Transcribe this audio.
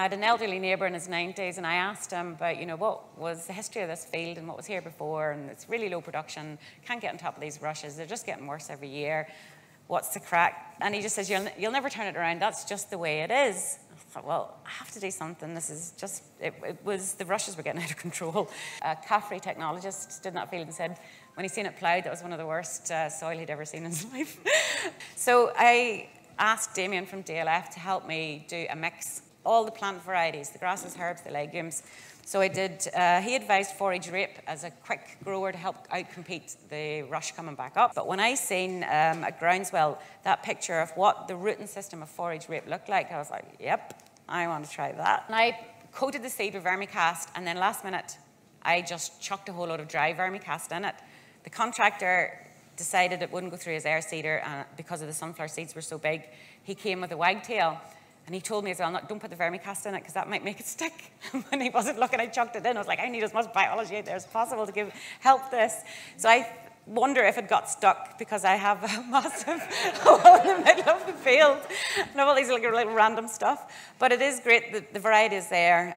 I had an elderly neighbour in his 90s, and I asked him about, you know, what was the history of this field and what was here before, and it's really low production, can't get on top of these rushes, they're just getting worse every year. What's the crack? And he just says, you'll, you'll never turn it around, that's just the way it is. I thought, well, I have to do something. This is just, it, it was, the rushes were getting out of control. A CAFRE technologist stood in that field and said, when he seen it ploughed, that was one of the worst uh, soil he'd ever seen in his life. so I asked Damien from DLF to help me do a mix, all the plant varieties, the grasses, herbs, the legumes. So I did, uh, he advised forage rape as a quick grower to help outcompete the rush coming back up. But when I seen um, at Groundswell that picture of what the rooting system of forage rape looked like, I was like, yep, I want to try that. And I coated the seed with vermicast, and then last minute, I just chucked a whole lot of dry vermicast in it. The contractor decided it wouldn't go through his air seeder uh, because of the sunflower seeds were so big. He came with a wagtail and he told me as well, not, don't put the vermicast in it because that might make it stick. when he wasn't looking, I chucked it in. I was like, I need as much biology out there as possible to give, help this. So I wonder if it got stuck because I have a massive hole in the middle of the field and all these little, little random stuff. But it is great that the variety is there.